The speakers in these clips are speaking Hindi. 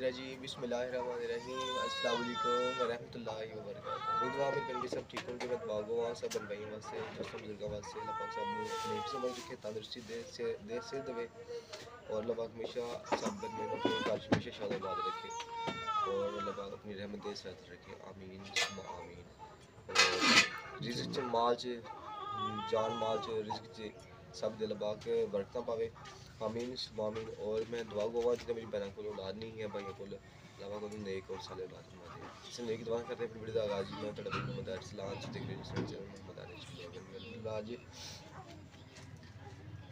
जी, बिस्मिल्लाहिर्रहमानिर्रहीम अस्सलाम वालेकुम व रहमतुल्लाहि व बरकातहू उम्मीद है मेरे करीब सब ठीक होंगे मैं दुआ गो सब बन भाई वास्ते दोस्तों बुज़ुर्गों वास्ते अल्लाह पाक ने समझ रखे, तंदुरुस्ती दे से दे से देवे, और अल्लाह पाक हमेशा सब बन में अपने कार हमेशा शाद आबाद रखे, और अल्लाह पाक अपनी रहमत दे साथ रखे। आमीन आमीन। और माल च जान माल च रिज़्क च सब दे अल्लाह पाक बरकतां पावे। आमीन सुमामीन और मैं दुआ गोवा जितना मेरी बहन को औलाद नहीं है भाइयों को अलावा को नेक और साले औलाद बना दे इसे नेक दुआ करते हैं फिर बड़ी आगाज़ मैं थोड़ा बिल्कुल मदार सलाम से देख रहे चैनल में मदार आज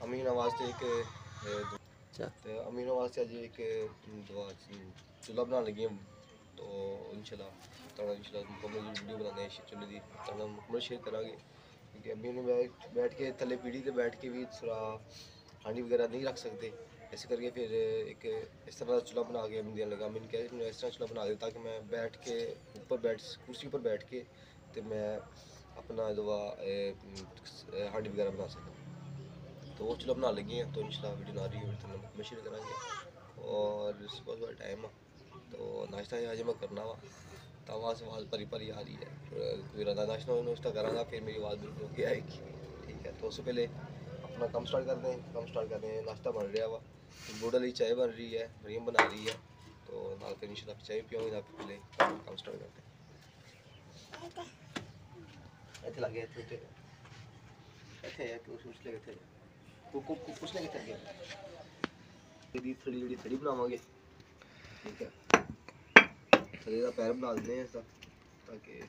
अमीन आवाज़ ते एक ते अमीन आवाज़ ते आज एक दुआ चूल्हा बनाने लगी हम तो इंशाल्लाह ताना इंशाल्लाह मुकम्मल वीडियो बनाने हैं चूल्हे दी ताना मुकम्मल शेयर करांगे। क्योंकि उन्हें बैठ बैठ के थल्ले पीढ़ी ते बैठ के भी थोड़ा हांडी वगैरह नहीं रख सकते। ऐसे करके फिर एक इस तरह का चूल्हा बना के देने लगा। मैंने कहा मैंने इस तरह चूल्हा बना दिया ताकि मैं बैठ के ऊपर बैठ, कुर्सी पर बैठ के तो मैं अपना दुआ हांडी वगैरह बना सकता तो वो चूल्हा बना लगी हैं तो इंशाल्लाह वीडियो ना रही है तो मैं और सुबह सुबह टाइम तो नाश्ता आज मैं करना वा तो आवाज़ आवाज़ भरी भरी आ रही है। कोई नाश्ता नाश्ता करांगा फिर मेरी आवाज़ बिल्कुल ओके आएगी। ठीक है तो उससे पहले अपना काम स्टार्ट करते हैं काम स्टार्ट करते हैं नाश्ता बन रहा वा बूढ़ा ली चाय बन रही है मरियम बना रही है तो नाल फिर इंशाल्लाह चाय पियोगे ना पहले काम स्टार्ट करते हैं ਇੱਥੇ ਲੱਗੇ ਇੱਥੇ ਇੱਥੇ ਇੱਥੇ ਹੈ ਕਿ ਉਸ ਲੈ ਕਿੱਥੇ ਕੋ ਕੋ ਕੁਛ ਲੈ ਕਿੱਥੇ ਗਿਆ ਇਹਦੀ ਥੜੀ ਜਿਹੜੀ ਥੜੀ ਬਣਾਵਾਂਗੇ ਠੀਕ ਹੈ ਥੜੀ ਦਾ ਪੈਰ ਬਣਾ ਦਿੰਦੇ ਆ ਇਸ ਦਾ ਤਾਂ ਕਿ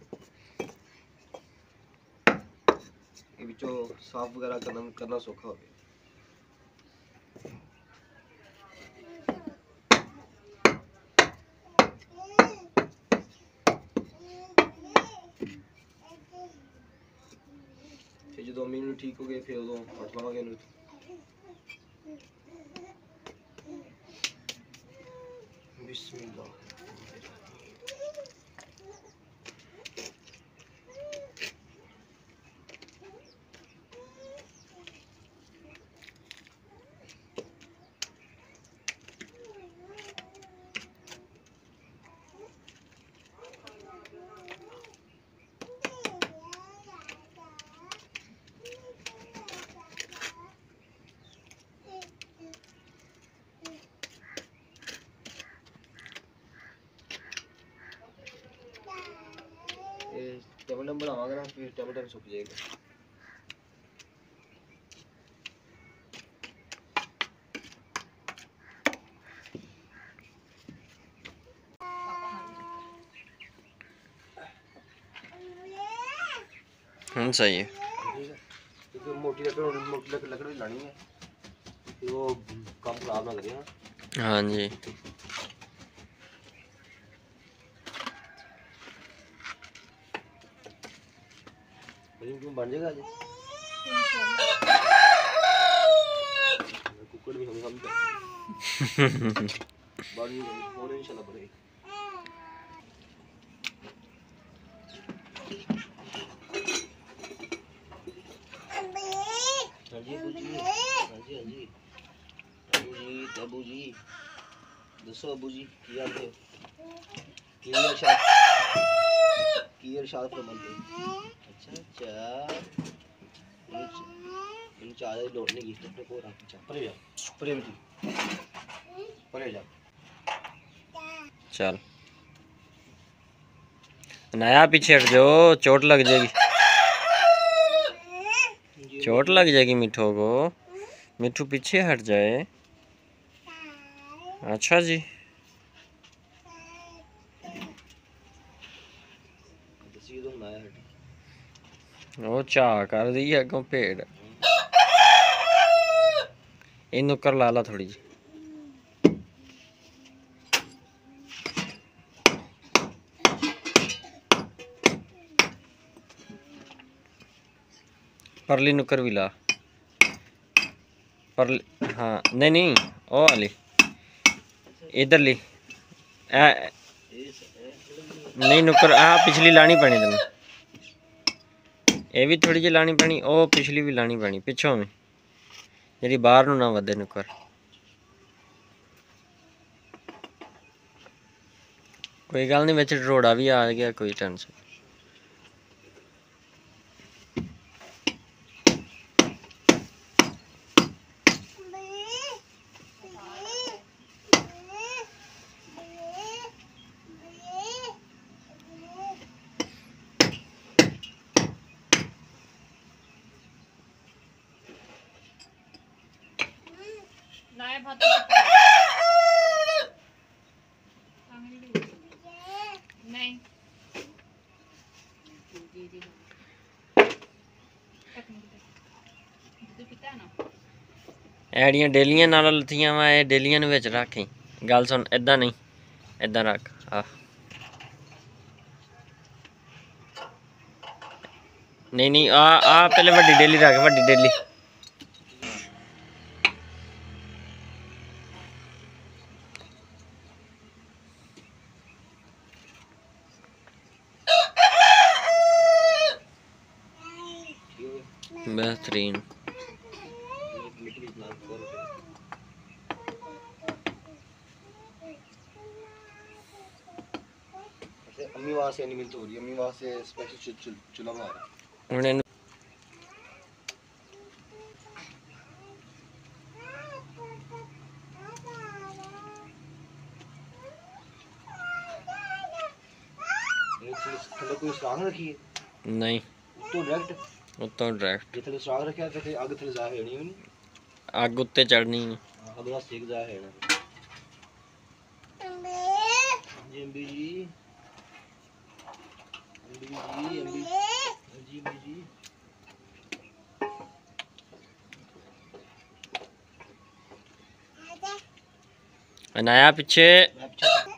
ਇਹ ਵਿੱਚੋਂ ਸਾਫ਼ ਵਗੈਰਾ ਕਰਨਾ ਕਰਨਾ ਸੌਖਾ ਹੋਵੇ ਫਿਰ ਜਦੋਂ ਅੰਮੀ ਨੂੰ ਠੀਕ ਹੋ ਗਏ ਫਿਰ ਉਦੋਂ ਫੜ ਲਵਾਂਗੇ ਇਹਨੂੰ ਬਿਸਮਿਲ੍ਲਾ टमाटर ना फिर जाएगा। हम्म सही है। क्योंकि मोटी मोटी लानी है। वो काम खराब हाँ जी। बन जाएगा आज। कुकर भी हम समझते बन गई होने इंशाल्लाह बनेगी जी अबू जी दसो अबू जी की है फरमाते हैं अच्छा अच्छा लौटने की अपने को रख जा परे जा। परे परे जा। चल। नया पीछे हट जाओ चोट लग जाएगी। चोट लग जाएगी मिठू को। मिठू पीछे हट जाए। अच्छा जी। ਉਹ ਝਾ ਕਰਦੀ ਹੈ ਅੱਗੋਂ ਭੇਡ। ਇਹਨੂੰ ਕਰ ਲਾ ਲਾ ਥੋੜੀ ਜੀ ਪਰਲੀ ਨੁਕਰ ਵੀ ਲਾ। ਪਰਲੀ, ਹਾਂ, ਨਹੀਂ ਨਹੀਂ, ਉਹ ਵਾਲੀ। ਇਧਰਲੀ ਇਹ ਨਹੀਂ, ਨੁਕਰ ਆ ਪਿਛਲੀ ਲਾਣੀ ਪੈਣੀ ਤੈਨੂੰ। ਇਹ ਵੀ ਥੋੜੀ ਜਿਹੀ ਲਾਣੀ ਪੈਣੀ, ਉਹ ਪਿਛਲੀ ਵੀ ਲਾਣੀ ਪੈਣੀ, ਪਿੱਛੋਂ ਵੀ। ਜਿਹੜੀ ਬਾਹਰ ਨੂੰ ਨਾ ਵਧੇ ਨੁਕਰ। ਕੋਈ ਗੱਲ ਨਹੀਂ, ਵਿੱਚ ਰੋੜਾ ਵੀ ਆ ਗਿਆ, ਕੋਈ ਟੈਨਸ਼ਨ ਨਾਇਆ ਭਾਤ ਨਹੀਂ ਜੀ ਜੀ ਇੱਕ ਮਿੰਟ ਦੁੱਧ ਪੀਤਾ ਨਾ ਐੜੀਆਂ ਡੇਲੀਆਂ ਨਾਲ ਲੱਥੀਆਂ ਵਾ, ਇਹ ਡੇਲੀਆਂ ਨੂੰ ਵਿੱਚ ਰੱਖੀ ਗੱਲ ਸੁਣ ਇਦਾਂ ਨਹੀਂ ਇਦਾਂ ਰੱਖ, ਆ। ਨਹੀਂ ਨਹੀਂ, ਆ ਆ ਪਹਿਲੇ ਵੱਡੀ ਡੇਲੀ ਰੱਖ, ਵੱਡੀ ਡੇਲੀ। बेहतरीन। अच्छा, अम्मी से तो हो रही अम्मी से स्पेशल चूल्हा बना उन्होंने तो कोई रखी है? नहीं। तो डायरेक्ट ਉਤੋਂ ਡਾਇਰੈਕਟ ये थल्ले सुराख रखा है फिर आगे थल्ले जा है नहीं ਅੱਗ ਉੱਤੇ ਚੜਨੀ ਨਹੀਂ अगला सेक जा है ना जी अम्बी जी अम्बी जी अम्बी जी अम्बी जी ਅਨਾਇਆ ਪਿੱਛੇ मैं पीछे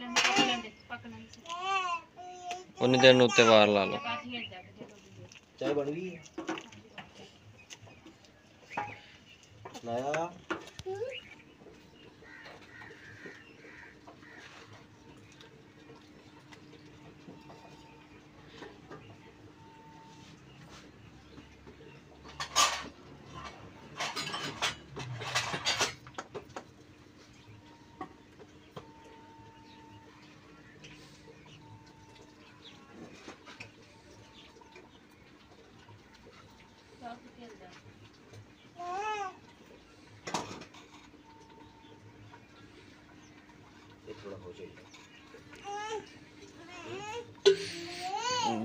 ਉਹਨੇ ਦਿਨ ਉੱਤੇ ਵਾਰ ਲਾ ਲਓ ਚਾਹ ਬਣ ਗਈ ਲਾਇਆ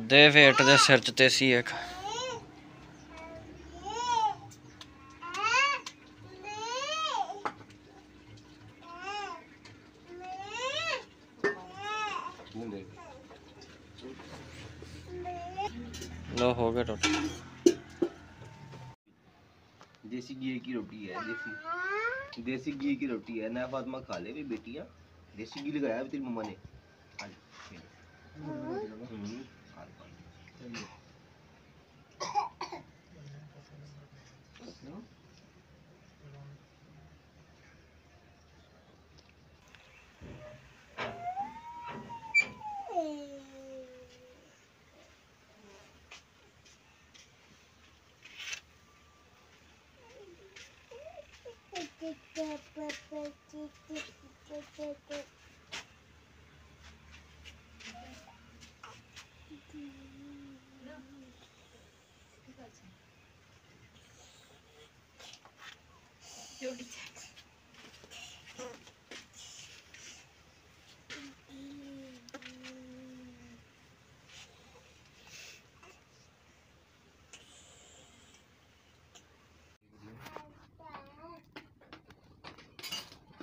ਦੇ ਵੇਟ ਦੇ ਸਿਰ ਚ ਤੇ ਸੀ ਇੱਕ ਤੂੰ ਦੇ ਲੋ ਹੋ ਗਿਆ ਟੋਟਲ देसी घी की रोटी है देसी देसी घी की रोटी है ना फातिमा खा ले भी बेटियां देसी घी लगाया भी तेरी मम्मा ने हाँ जी,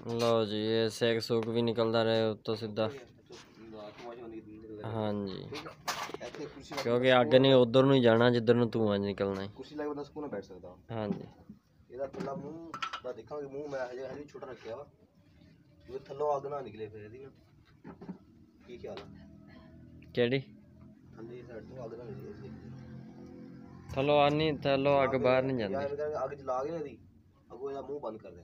ਲਓ ਜੀ ਇਹ ਸੇਕ ਸੂਕ ਵੀ ਨਿਕਲਦਾ ਰਹੇ ਉੱਤੋਂ ਸਿੱਧਾ। ਹਾਂਜੀ। ਕਿਉਂਕਿ ਅੱਗ ਨੇ ਉਧਰ ਨੂੰ ਹੀ ਜਾਣਾ ਜਿੱਧਰ ਨੂੰ ਧੂਆਂ ਨਿਕਲਣਾ ਹੈ। ਕੁਰਸੀ ਲਾ ਕੇ ਬੰਦਾ ਸਕੂਨ ਨਾਲ ਬੈਠ ਸਕਦਾ ਹਾਂਜੀ। ਇਹਦਾ ਥੱਲਾ ਮੂੰਹ ਦਾ ਦੇਖਾਂਗੇ ਮੂੰਹ ਮੈਂ ਹਜੇ ਹਜੇ ਛੋਟਾ ਰੱਖਿਆ ਵਾ। ਇਹ ਥੱਲੋਂ ਅੱਗ ਨਾ ਨਿਕਲੇ ਫਿਰ ਇਹਦੀ ਨਾ। ਕੀ ਖਿਆਲ ਆ? ਕਿਹੜੀ? ਥੱਲੇ ਸਾਈਡ ਤੋਂ ਅੱਗ ਨਾ ਨਿਕਲੇ ਇਹਦੀ। ਥੱਲੋਂ ਆ ਨਹੀਂ ਥੱਲੋਂ ਅੱਗ ਬਾਹਰ ਨਹੀਂ ਜਾਂਦੀ। ਐਵੇਂ ਕਰਾਂਗੇ ਅੱਗ ਜਲਾ ਕੇ ਇਹਦੀ। ਅੱਗੋਂ ਇਹਦਾ ਮੂੰਹ ਬੰਦ ਕਰ ਦਿਆ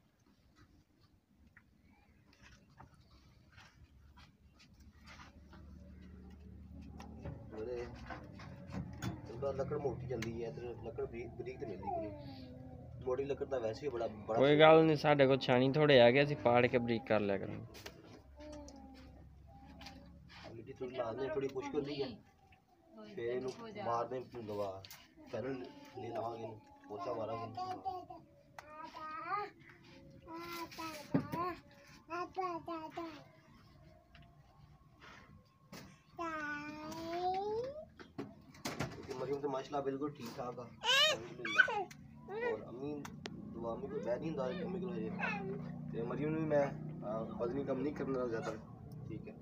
ਥੋੜਾ ਲੱਕੜ ਮੋਟੀ ਜਾਂਦੀ ਹੈ ਤੇ ਲੱਕੜ ਬਰੀਕ ਤੇ ਮਿਲਦੀ ਕੋਈ ਮੋੜੀ ਲੱਕੜ ਦਾ ਵੈਸੇ ਹੀ ਬੜਾ ਬੜਾ ਕੋਈ ਗੱਲ ਨਹੀਂ ਸਾਡੇ ਕੋਲ ਛਾਣੀ ਥੋੜੇ ਆ ਗਏ ਅਸੀਂ ਪਾੜ ਕੇ ਬਰੀਕ ਕਰ ਲਿਆ ਕਰਾਂਗੇ ਮਿੱਟੀ ਥੋੜੀ ਲਾਣੇ ਥੋੜੀ ਮੁਸ਼ਕਲ ਹੁੰਦੀ ਹੈ ਫਿਰ ਇਹਨੂੰ ਮਾਰਦੇ ਨੂੰ ਦਵਾ ਪਹਿਲਾਂ ਲੈ ਲਾਵਾਂਗੇ ਇਹਨੂੰ ਪੋਚਾ ਮਾਰਾਂਗੇ मरियम से माशाल्लाह बिल्कुल ठीक ठाक और अम्मी दुआ में कोई बैद नहीं दाल अम्मी को तो मरियम भी मैं वजनी कम नहीं करना ज़्यादा। ठीक है।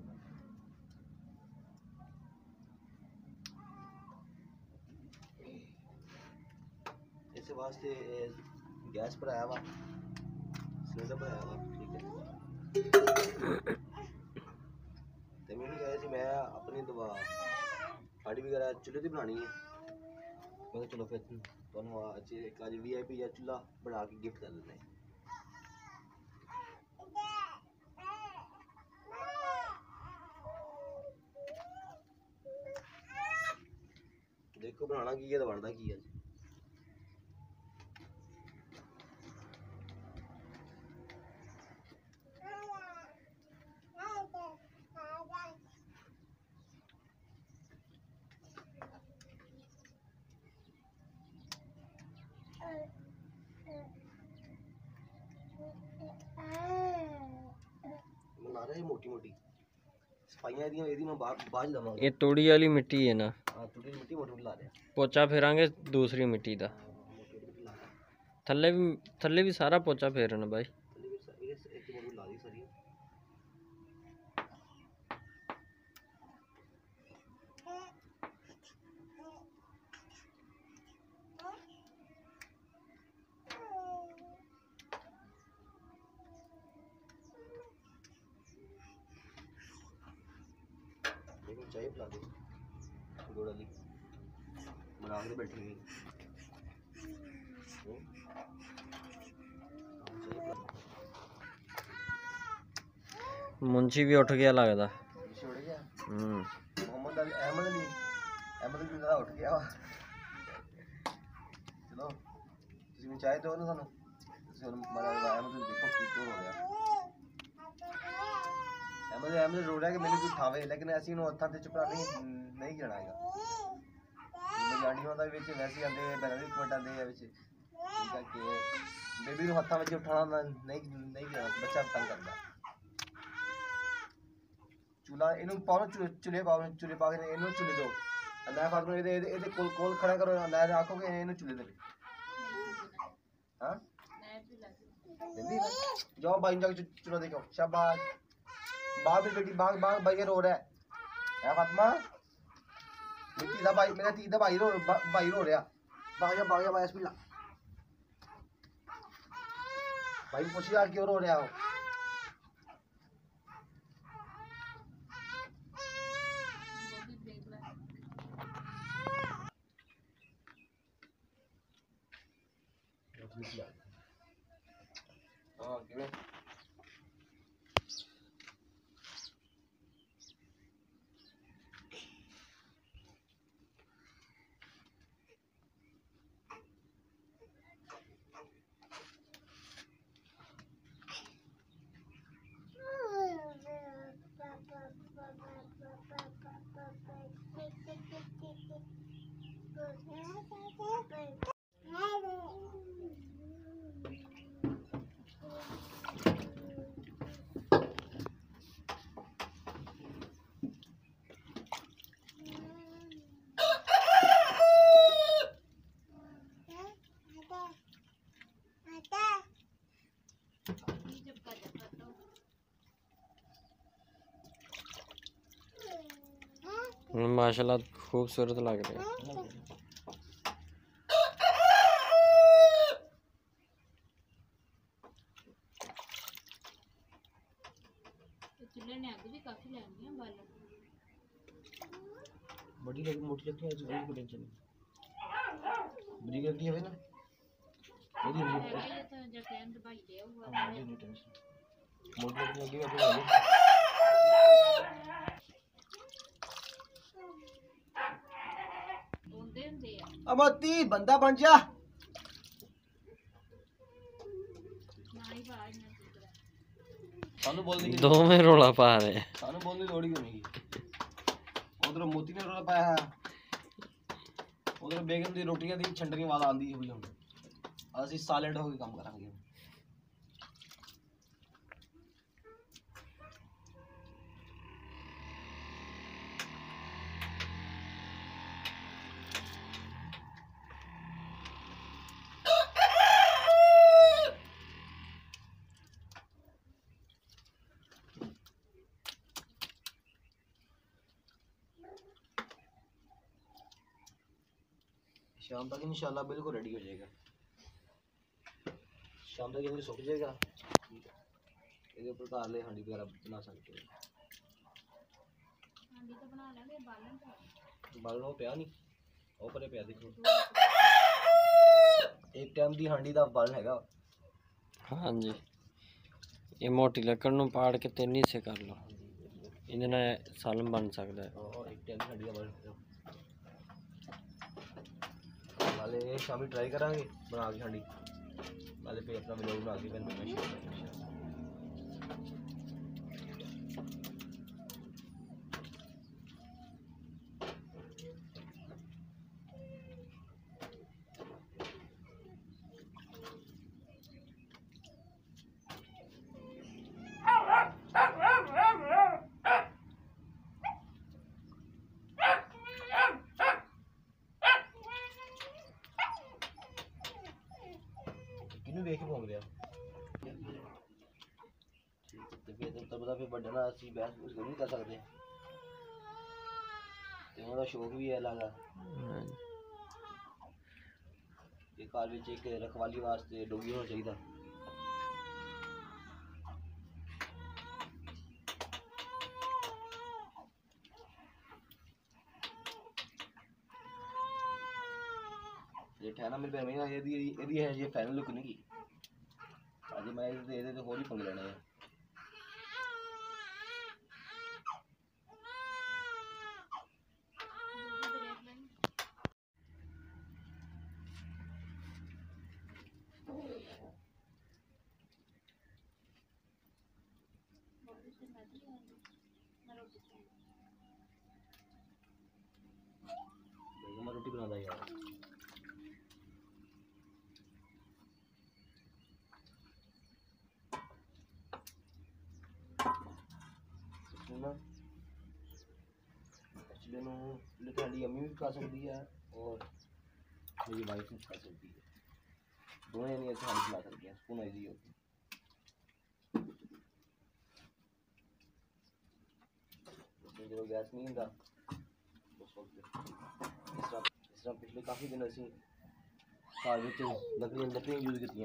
इस वास्ते गैस पर आया हुआ सिलेंडर पर आया हुआ ठीक है। तो मैं अपनी दवा हाड़ी वगैरह चूल्हे की बनानी है। ਮੈਂ ਕਿਹਾ ਚਲੋ ਫਿਰ ਤੁਹਾਨੂੰ ਅੱਜ ਇੱਕ ਅੱਜ ਵੀਆਈਪੀ ਜਾਂ ਚੁੱਲ੍ਹਾ ਬਣਾ ਕੇ ਗਿਫਟ ਕਰ ਲੈਂਦੇ ਦੇਖੋ ਬਣਾਉਣਾ ਕੀ ਹੈ ਤੇ ਬਣਦਾ ਕੀ ਹੈ ਅੱਜ। मोटी मोटी ये तोड़ी वाली मिट्टी है ना। पोचा फेरांगे दूसरी मिट्टी का थले भी थल्ले भी सारा पोचा फेरना भाई। ਸੇਵ ਕਰ ਦੇ। ਗੁੜ ਵਾਲੀ ਮਨਾ ਕੇ ਬੈਠੀ ਹੋਈ। ਮੁੰਸ਼ੀ ਵੀ ਉੱਠ ਗਿਆ ਲੱਗਦਾ। ਛੁੱਟ ਗਿਆ? ਹੂੰ। ਮੁਹੰਮਦ ਅਲ ਅਹਿਮਦ ਅਲੀ। ਅਹਿਮਦ ਅਲੀ ਦਾ ਉੱਠ ਗਿਆ ਵਾ। ਚਲੋ ਤੁਸੀਂ ਚਾਹੇ ਦਿਓ ਨਾ ਸਾਨੂੰ। ਤੁਸੀਂ ਹੁਣ ਮਰਾ ਮੈਨੂੰ ਐਵੇਂ ਰੋ ਰਿਹਾ ਕਿ ਮੈਨੂੰ ਕੋਈ ਉਠਾਵੇ ਲੇਕਿਨ ਅਸੀਂ ਉਹਨੂੰ ਹੱਥਾਂ ਤੇ ਚੁਪੜਾ ਨਹੀਂ ਨਹੀਂ ਗਿਰਣਾ ਹੈਗਾ। ਗਾੜੀਆਂ ਦਾ ਵਿੱਚ ਵੈਸੇ ਆਂਦੇ ਬੈਰਾਂ ਵੀ ਕੋਟ ਆਂਦੇ ਆ ਵਿੱਚ। ਕਿ ਬੇਬੀ ਨੂੰ ਹੱਥਾਂ ਵਿੱਚ ਉਠਾਉਣਾ ਨਹੀਂ ਨਹੀਂ ਗਿਰਣਾ ਬੱਚਾ ਤੰਗ ਕਰਦਾ। ਚੁਲਾ ਇਹਨੂੰ ਪਾਉਣ ਚੁਲੇ ਪਾਉਣ ਚੁਲੇ ਪਾ ਕੇ ਇਹਨੂੰ ਚੁਲੇ ਦਿਓ ਅੱਲਾਹ ਫਰਮਾਏ ਇਹਦੇ ਇਹਦੇ ਕੋਲ ਕੋਲ ਖੜਾ ਕਰੋ ਅੱਲਾਹ ਦੇ ਆਖੋਗੇ ਇਹਨੂੰ ਚੁਲੇ ਦੇਵੇ ਹਾਂ? ਜਾਓ ਬਾਈ ਨੂੰ ਜਾ ਕੇ ਚੁਲਾ ਦੇਖੋ ਸ਼ਾਬਾਸ਼। बाग मेरी बेटी बाग बाग भाई रो रहा है। फातिमा? दा भाई, मेरा दा भाई रो भाई रो रहा भाग जा भाग जा, भाई, बिस्मिल्लाह। भाई पूछ यार क्यों रो रहा हो? हाँ माशाल्लाह खूबसूरत लग रहे बड़ी मोटी लगती है ना? हाँ, मोटी लगती है। अमोती बंदा बन जा। दो में रोला पा रहे हैं। उधर मोती ने रोला पाया उधर बेगम दी रोटियाँ दी वाला आंदी है। असं सालेड होकर काम करा शाम तक इंशाल्लाह बिल्कुल रेडी हो जाएगा शाम तक ये सूख जाएगा ਇਹਦੇ ਉੱਪਰ ਘਰ ਲੈ ਹਾਂਡੀ ਵਗੈਰਾ ਬਣਾ ਸਕਦੇ ਹੋ ਹਾਂਡੀ ਤਾਂ ਬਣਾ ਲਾਂਗੇ ਬਾਲਣ ਤਾਂ ਬਾਲਣ ਉਹ ਪਿਆ ਨਹੀਂ ਉਹ ਪਰੇ ਪਿਆ ਦੇਖੋ ਇੱਕ ਟਾਈਮ ਦੀ ਹਾਂਡੀ ਦਾ ਬਾਲਣ ਹੈਗਾ ਹਾਂਜੀ ਇਹ ਮੋਟੀ ਲੱਕੜ ਨੂੰ ਪਾੜ ਕੇ ਤਿੰਨ ਹਿੱਸੇ ਕਰ ਲਓ ਇਹਦੇ ਨਾਲ ਸਾਲਮ ਬਣ ਸਕਦਾ ਹੈ ਉਹ ਇੱਕ ਟਾਈਮ ਦੀ ਹਾਂਡੀ ਦਾ ਬਾਲਣ वाले शामी ट्राई करा बना के साड़ी वाले पे अपना ब्लॉग बना के बहस तो उसको रखवाली वास्ते डोगी होना चाहिए ये ठहरा मेरे पैर में ये ये है, ये फाइनल लुक नहीं की। अभी मैं ये तो होली पंग लेने हैं। रोटी बना यार भी खा सकती है और मेरी वाइफ भी खा सकती है। दोनों यानी अच्छा हम खिला सकते हैं स्पून ऐसी होती है। जो गैस नहीं था उस वक्त इस तरह पिछले काफ़ी दिनों से लकड़ियाँ लकड़ियाँ यूज़ की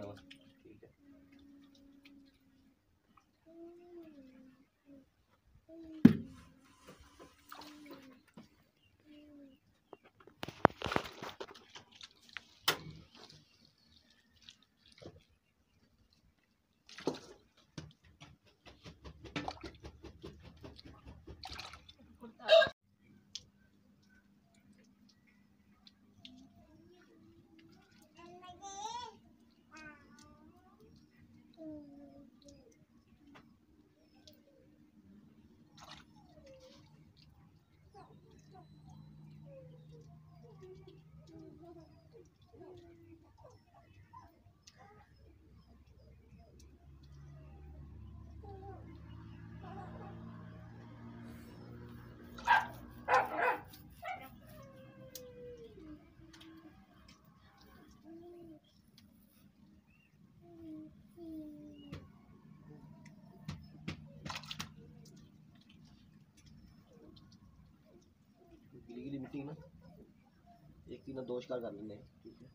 ਦੋ ਸ਼ਿਕਾਰ ਕਰ ਲੈਂਦੇ ਠੀਕ ਹੈ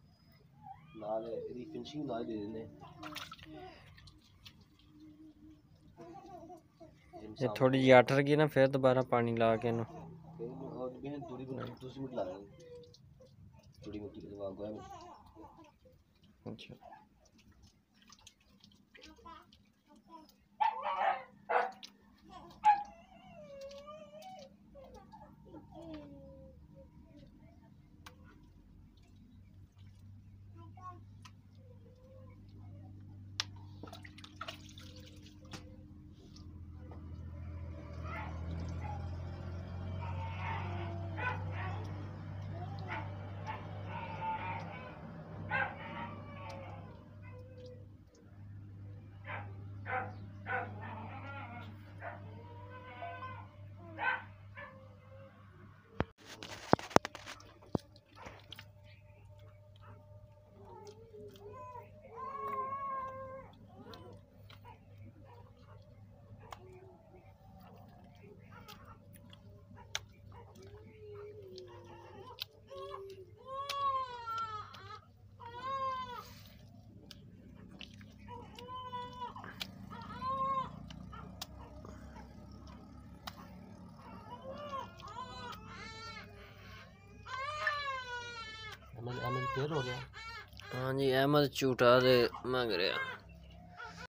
ਨਾਲ ਇਹਦੀ ਫਿਨਿਸ਼ਿੰਗ ਨਾਲ ਦੇ ਦਿੰਦੇ ਜੇ ਥੋੜੀ ਜਿਹੀ ਅੱਠ ਰਗੀ ਨਾ ਫਿਰ ਦੁਬਾਰਾ ਪਾਣੀ ਲਾ ਕੇ ਇਹਨੂੰ फिर और भी हैं थोड़ी दूसरी मिनट ला देंगे थोड़ी मिट्टी के दवा गोया में ਅੱਛਾ फेल हो गया। हाँ जी अहमद झूठा से मंग रहा